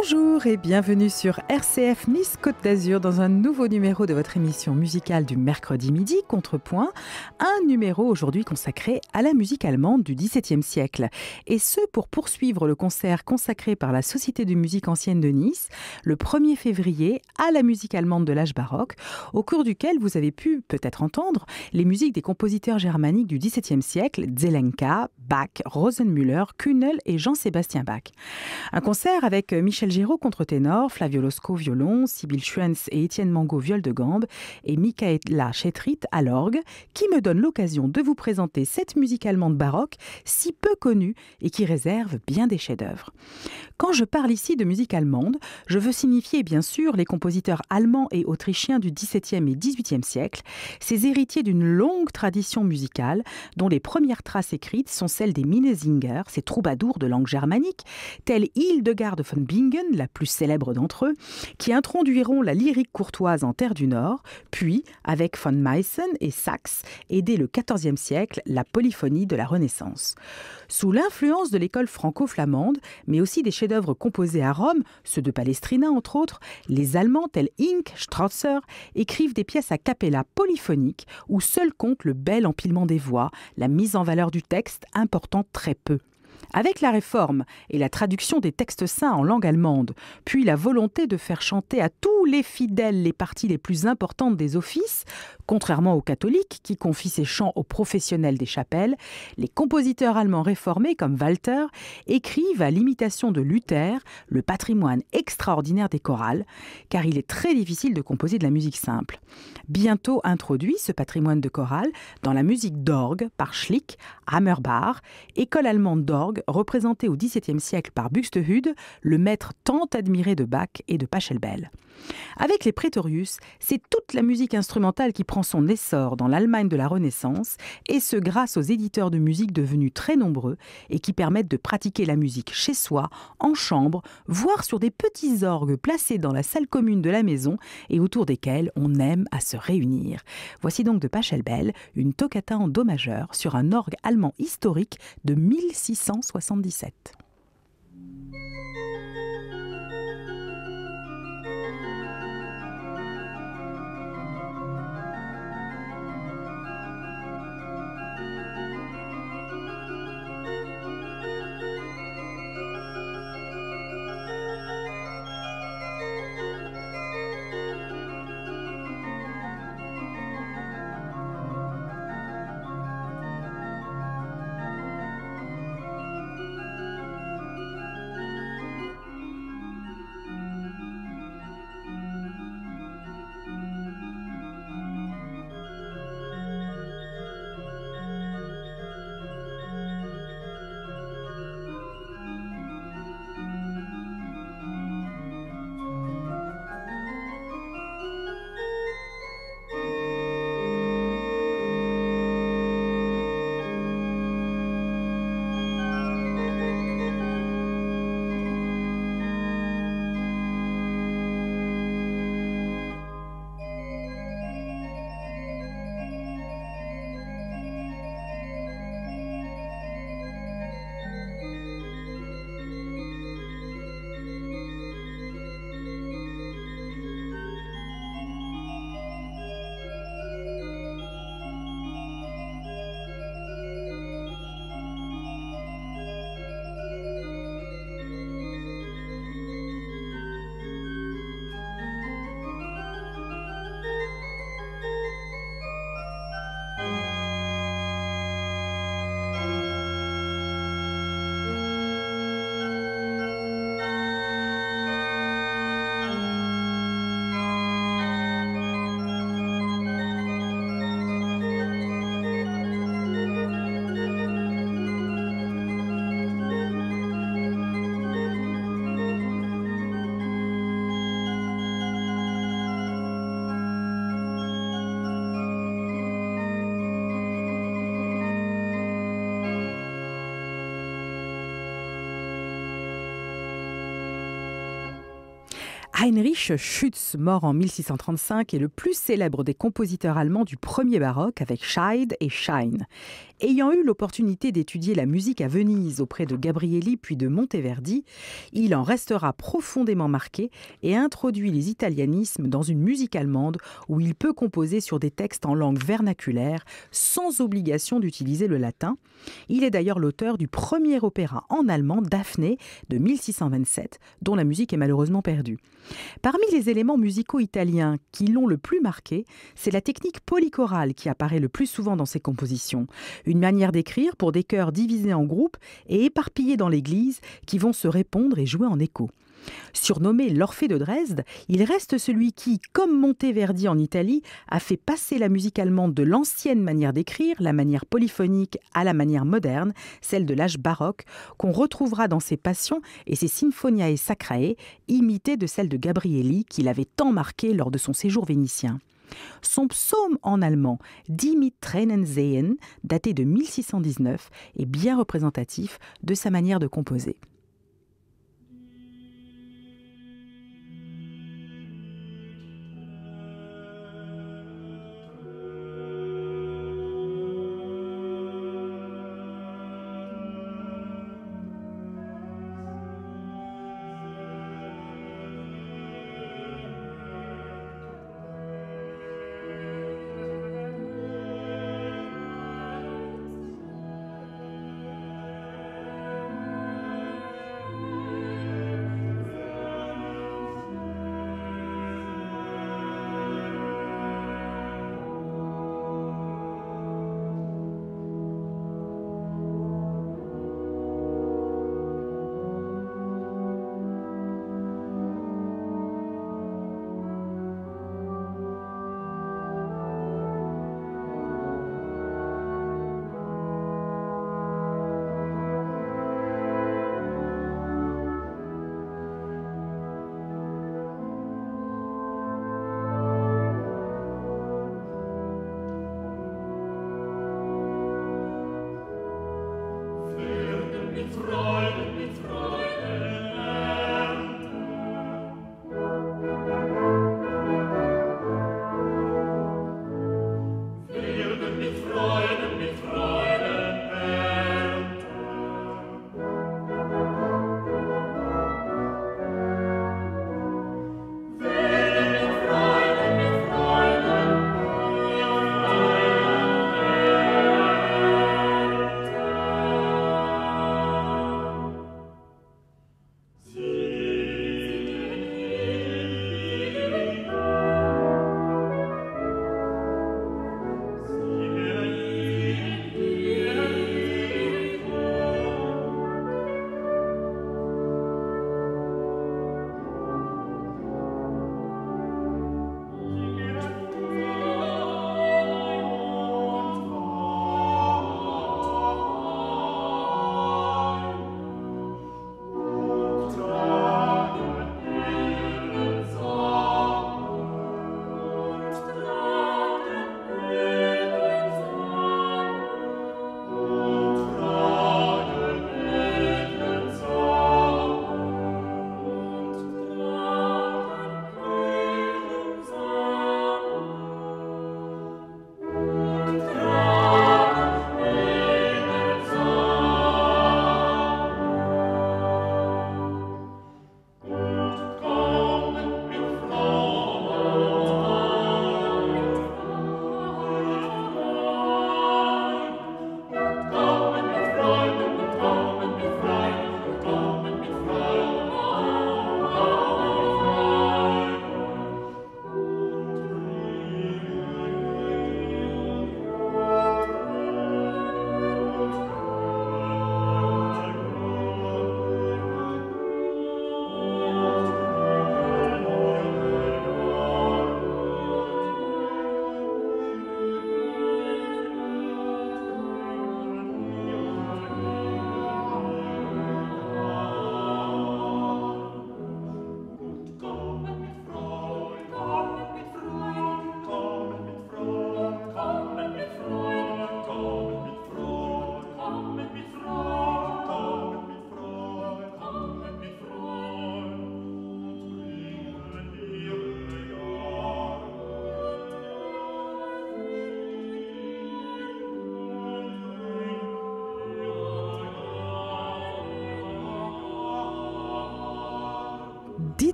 Bonjour et bienvenue sur RCF Nice Côte d'Azur dans un nouveau numéro de votre émission musicale du mercredi midi, Contrepoint. Un numéro aujourd'hui consacré à la musique allemande du XVIIe siècle. Et ce pour poursuivre le concert consacré par la Société de musique ancienne de Nice le 1er février à la musique allemande de l'âge baroque, au cours duquel vous avez pu peut-être entendre les musiques des compositeurs germaniques du XVIIe siècle, Zelenka, Bach, Rosenmüller, Kühnel et Jean-Sébastien Bach. Un concert avec Michel Giraud contre-ténor, Flavio Losco violon, Sybille Schwenz et Étienne Mango viol de gambe et Michaela Chetrit à l'orgue, qui me donne l'occasion de vous présenter cette musique allemande baroque si peu connue et qui réserve bien des chefs-d'œuvre. Quand je parle ici de musique allemande, je veux signifier bien sûr les compositeurs allemands et autrichiens du XVIIe et XVIIIe siècle, ces héritiers d'une longue tradition musicale dont les premières traces écrites sont celles des Minnesänger, ces troubadours de langue germanique, tels Hildegard von Bingen, la plus célèbre d'entre eux, qui introduiront la lyrique courtoise en terre du Nord, puis, avec von Meissen et Sachs, et dès le XIVe siècle, la polyphonie de la Renaissance. Sous l'influence de l'école franco-flamande, mais aussi des chefs-d'œuvre composés à Rome, ceux de Palestrina entre autres, les Allemands tels Ink, Strasser écrivent des pièces à cappella polyphoniques où seul compte le bel empilement des voix, la mise en valeur du texte important très peu. Avec la réforme et la traduction des textes saints en langue allemande, puis la volonté de faire chanter à tous les fidèles les parties les plus importantes des offices, contrairement aux catholiques qui confient ces chants aux professionnels des chapelles, les compositeurs allemands réformés comme Walter écrivent à l'imitation de Luther le patrimoine extraordinaire des chorales, car il est très difficile de composer de la musique simple. Bientôt introduit ce patrimoine de chorale dans la musique d'orgue par Schlick, Hammerbach, école allemande d'orgue représenté au XVIIe siècle par Buxtehude, le maître tant admiré de Bach et de Pachelbel. Avec les Praetorius, c'est toute la musique instrumentale qui prend son essor dans l'Allemagne de la Renaissance, et ce grâce aux éditeurs de musique devenus très nombreux et qui permettent de pratiquer la musique chez soi, en chambre, voire sur des petits orgues placés dans la salle commune de la maison et autour desquels on aime à se réunir. Voici donc de Pachelbel une toccata en do majeur sur un orgue allemand historique de 1677. Heinrich Schütz, mort en 1635, est le plus célèbre des compositeurs allemands du premier baroque avec Scheid et Schein. Ayant eu l'opportunité d'étudier la musique à Venise auprès de Gabrielli puis de Monteverdi, il en restera profondément marqué et introduit les italianismes dans une musique allemande où il peut composer sur des textes en langue vernaculaire sans obligation d'utiliser le latin. Il est d'ailleurs l'auteur du premier opéra en allemand, Daphné, de 1627, dont la musique est malheureusement perdue. Parmi les éléments musicaux italiens qui l'ont le plus marqué, c'est la technique polychorale qui apparaît le plus souvent dans ses compositions. Une manière d'écrire pour des chœurs divisés en groupes et éparpillés dans l'église qui vont se répondre et jouer en écho. Surnommé l'Orphée de Dresde, il reste celui qui, comme Monteverdi en Italie, a fait passer la musique allemande de l'ancienne manière d'écrire, la manière polyphonique, à la manière moderne, celle de l'âge baroque, qu'on retrouvera dans ses passions et ses Sinfoniae Sacrae, imitées de celles de Gabrielli, qu'il avait tant marqué lors de son séjour vénitien. Son psaume en allemand, Die daté de 1619, est bien représentatif de sa manière de composer.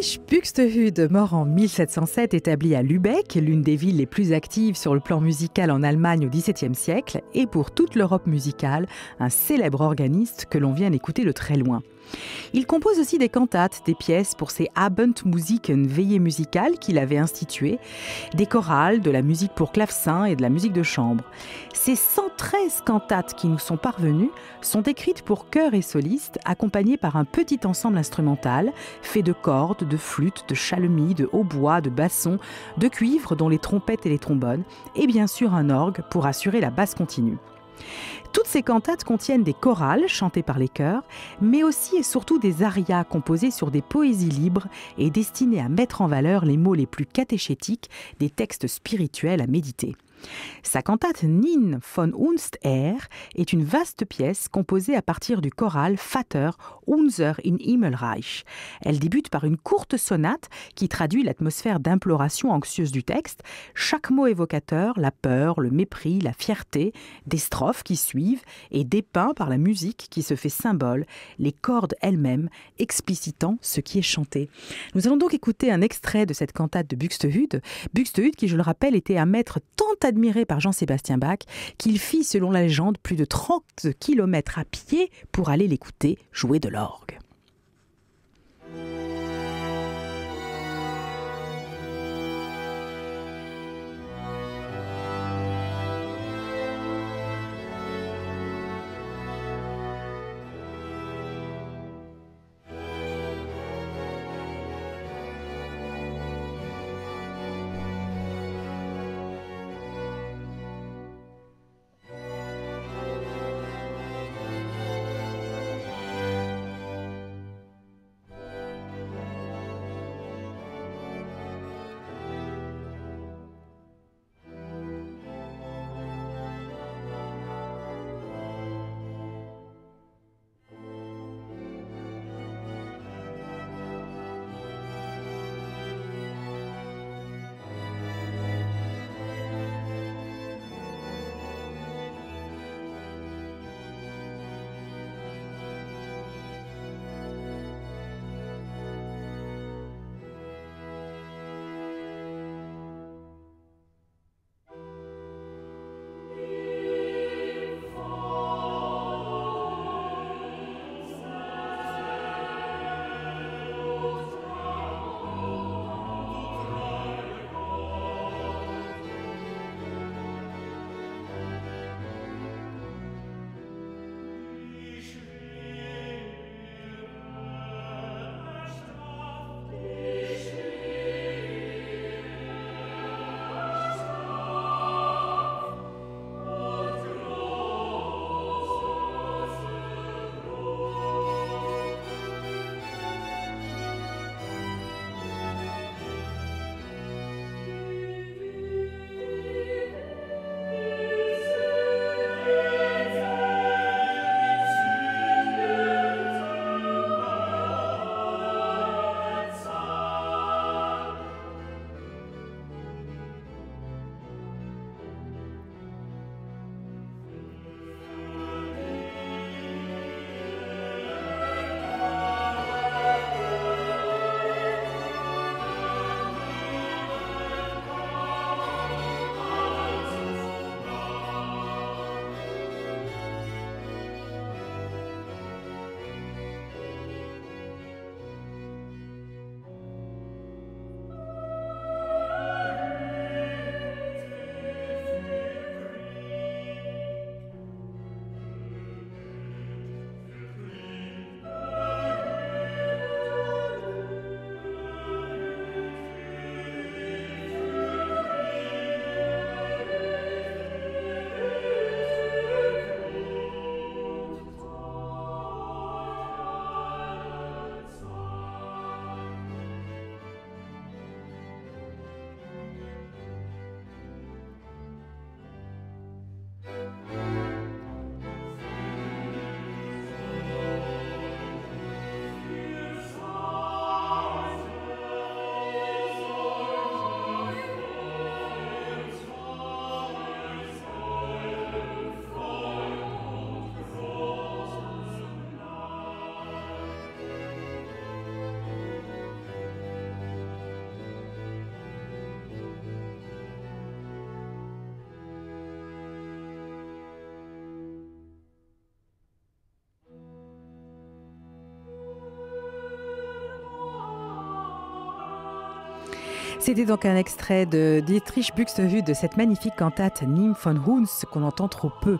Dietrich Buxtehude, mort en 1707, établi à Lübeck, l'une des villes les plus actives sur le plan musical en Allemagne au XVIIe siècle, et pour toute l'Europe musicale, un célèbre organiste que l'on vient d'écouter de très loin. Il compose aussi des cantates, des pièces pour ses Abendmusiken, veillées musicales qu'il avait instituées, des chorales, de la musique pour clavecin et de la musique de chambre. Ces 113 cantates qui nous sont parvenues sont écrites pour chœur et soliste, accompagnées par un petit ensemble instrumental fait de cordes, de flûtes, de chalemi, de hautbois, de bassons, de cuivre dont les trompettes et les trombones, et bien sûr un orgue pour assurer la basse continue. Toutes ces cantates contiennent des chorales chantées par les chœurs, mais aussi et surtout des arias composées sur des poésies libres et destinées à mettre en valeur les mots les plus catéchétiques des textes spirituels à méditer. Sa cantate Nin von Unst er est une vaste pièce composée à partir du choral Vater Unser in Himmelreich. Elle débute par une courte sonate qui traduit l'atmosphère d'imploration anxieuse du texte, chaque mot évocateur, la peur, le mépris, la fierté, des strophes qui suivent et dépeint par la musique qui se fait symbole, les cordes elles-mêmes explicitant ce qui est chanté. Nous allons donc écouter un extrait de cette cantate de Buxtehude, Buxtehude qui, je le rappelle, était un maître tant admiré par Jean-Sébastien Bach qu'il fit, selon la légende, plus de 30 km à pied pour aller l'écouter jouer de l'orgue. C'était donc un extrait de Dietrich Buxtehude de cette magnifique cantate Nim von Huns qu'on entend trop peu.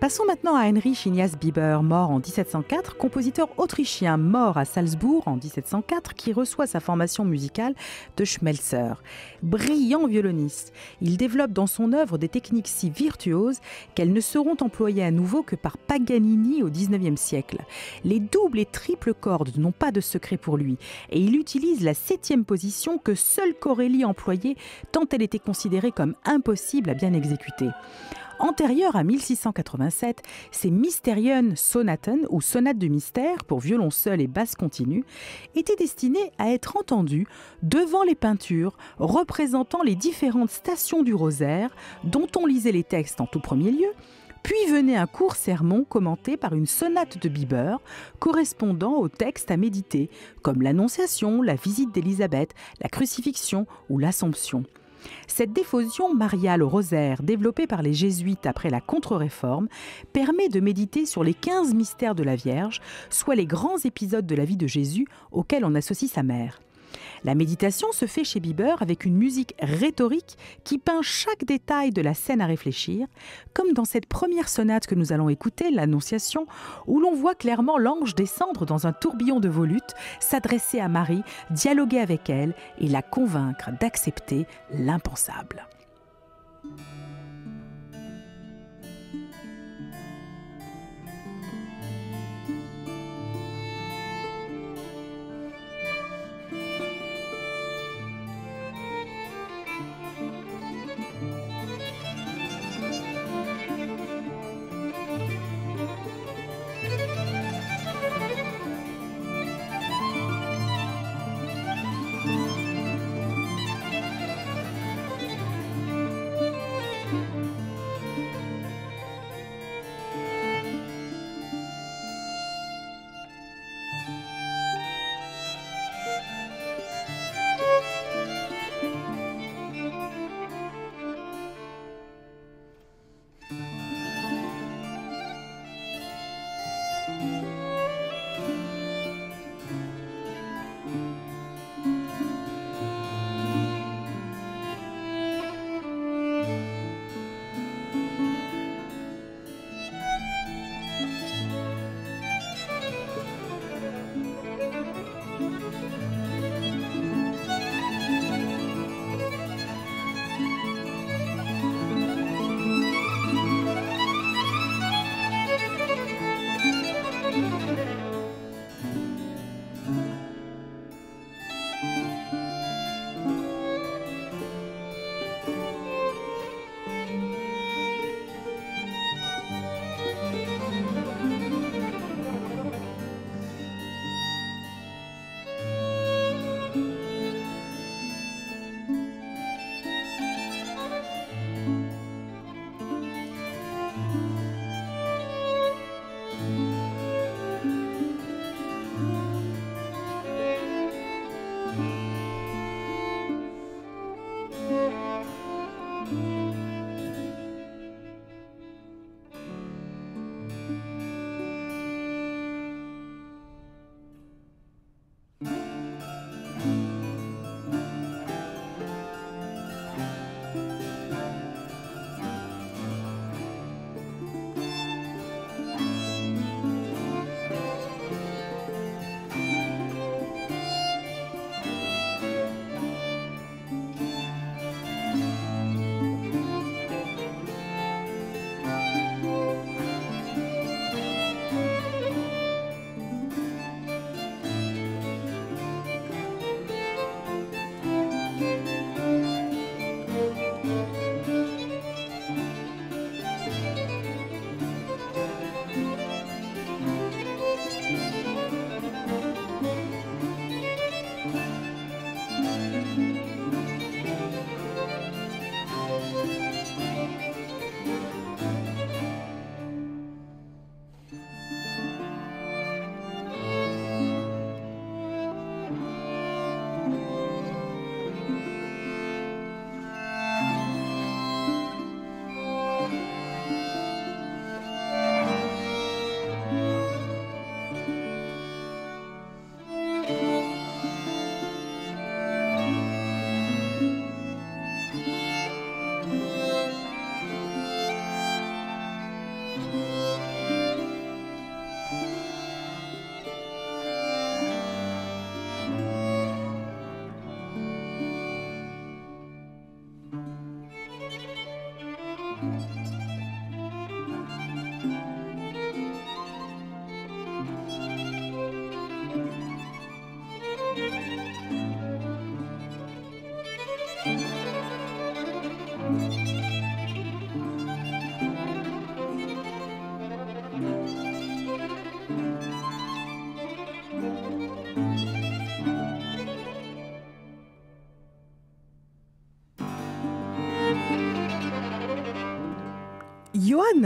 Passons maintenant à Heinrich Ignaz Bieber, mort en 1704, compositeur autrichien mort à Salzbourg en 1704, qui reçoit sa formation musicale de Schmelzer. Brillant violoniste, il développe dans son œuvre des techniques si virtuoses qu'elles ne seront employées à nouveau que par Paganini au XIXe siècle. Les doubles et triples cordes n'ont pas de secret pour lui, et il utilise la septième position que seul Aurélie employée tant elle était considérée comme impossible à bien exécuter. Antérieure à 1687, ces Mysterion Sonaten, ou sonates de mystère pour violon seul et basse continue, étaient destinées à être entendues devant les peintures représentant les différentes stations du rosaire dont on lisait les textes en tout premier lieu, puis venait un court sermon commenté par une sonate de Bieber correspondant au texte à méditer, comme l'Annonciation, la visite d'Élisabeth, la crucifixion ou l'Assomption. Cette dévotion mariale au rosaire, développée par les jésuites après la contre-réforme, permet de méditer sur les 15 mystères de la Vierge, soit les grands épisodes de la vie de Jésus auxquels on associe sa mère. La méditation se fait chez Bieber avec une musique rhétorique qui peint chaque détail de la scène à réfléchir, comme dans cette première sonate que nous allons écouter, l'Annonciation, où l'on voit clairement l'ange descendre dans un tourbillon de volutes, s'adresser à Marie, dialoguer avec elle et la convaincre d'accepter l'impensable. Música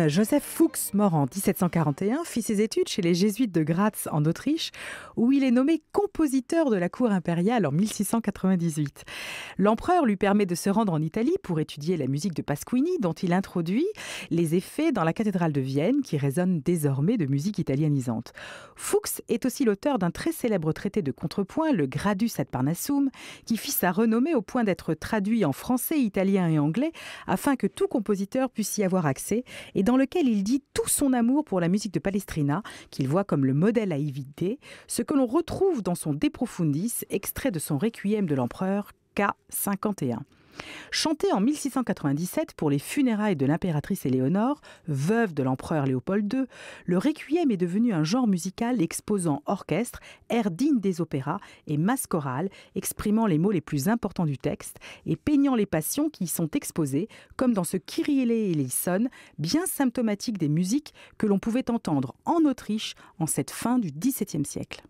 Joseph Fuchs, mort en 1741, fit ses études chez les jésuites de Graz en Autriche, où il est nommé compositeur de la cour impériale en 1698. L'empereur lui permet de se rendre en Italie pour étudier la musique de Pasquini, dont il introduit les effets dans la cathédrale de Vienne, qui résonne désormais de musique italianisante. Fuchs est aussi l'auteur d'un très célèbre traité de contrepoint, le Gradus ad Parnassum, qui fit sa renommée au point d'être traduit en français, italien et anglais, afin que tout compositeur puisse y avoir accès et dans lequel il dit tout son amour pour la musique de Palestrina, qu'il voit comme le modèle à éviter, ce que l'on retrouve dans son De Profundis, extrait de son Requiem de l'empereur K51. Chanté en 1697 pour les funérailles de l'impératrice Éléonore, veuve de l'empereur Léopold II, le requiem est devenu un genre musical exposant orchestre, air digne des opéras et masse chorale, exprimant les mots les plus importants du texte et peignant les passions qui y sont exposées, comme dans ce Kyrie eleison, bien symptomatique des musiques que l'on pouvait entendre en Autriche en cette fin du XVIIe siècle.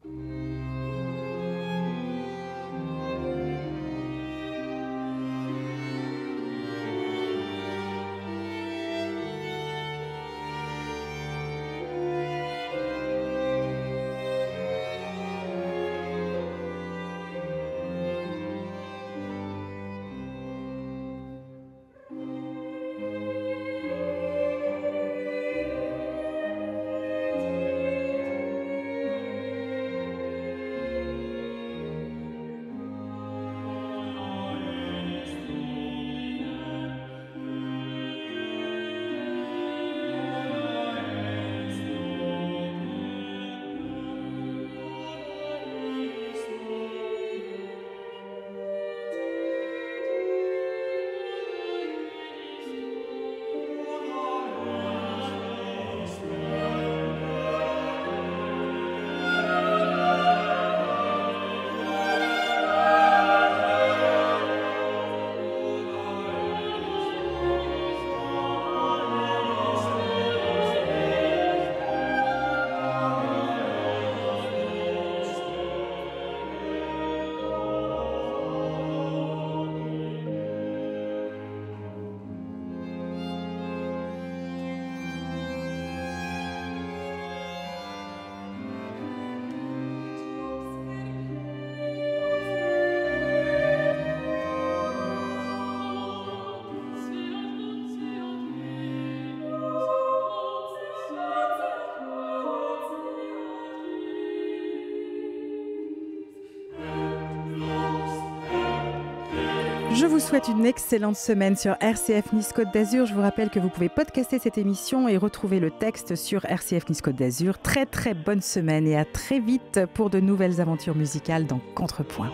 Je vous souhaite une excellente semaine sur RCF Nice Côte d'Azur. Je vous rappelle que vous pouvez podcaster cette émission et retrouver le texte sur RCF Nice Côte d'Azur. Très très bonne semaine et à très vite pour de nouvelles aventures musicales dans Contrepoint.